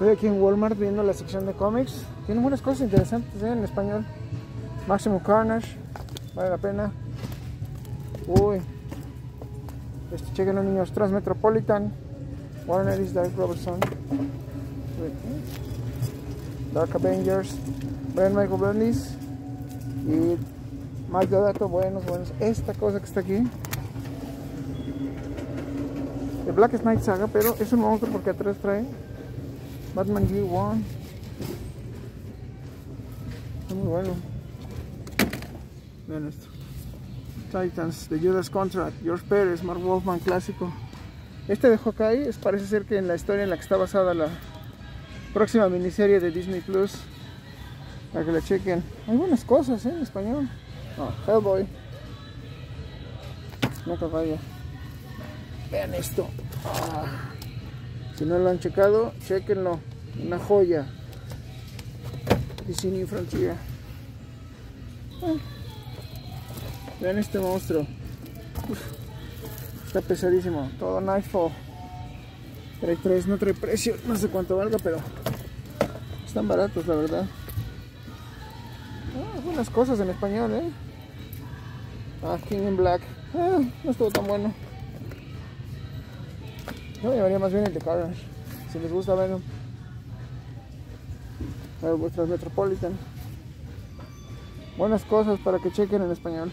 Estoy aquí en Walmart viendo la sección de cómics. Tienen buenas cosas interesantes ¿eh? en español. Máximo Carnage, vale la pena. Uy, este, chequen los niños. Transmetropolitan, Warner is Dark Robertson, Dark Avengers, Brian Michael Bendis y Mike Deodato. Buenos, buenos. Esta cosa que está aquí. The Black Knight Saga, pero es un monstruo porque atrás trae Batman Year One. Está muy bueno. Vean esto. Titans, The Judas Contract, George Pérez, Mark Wolfman clásico. Este de Hawkeye parece ser que en la historia en la que está basada la próxima miniserie de Disney Plus. Para que la chequen. Hay buenas cosas ¿eh? en español. Oh, Hellboy. No te. Vean esto. Ah. Si no lo han checado, chequenlo. Una joya. Disney Frontier. Ah. Vean este monstruo. Está pesadísimo. Todo Nightfall. Trae 3, no trae precio. No sé cuánto valga, pero están baratos, la verdad. Ah, buenas cosas en español, ¿eh? Ah, King in Black. Ah, no estuvo tan bueno. Yo me llevaría más bien el de Carnage. Si les gusta verlo. A ver, vuestras Metropolitan. Buenas cosas para que chequen en español.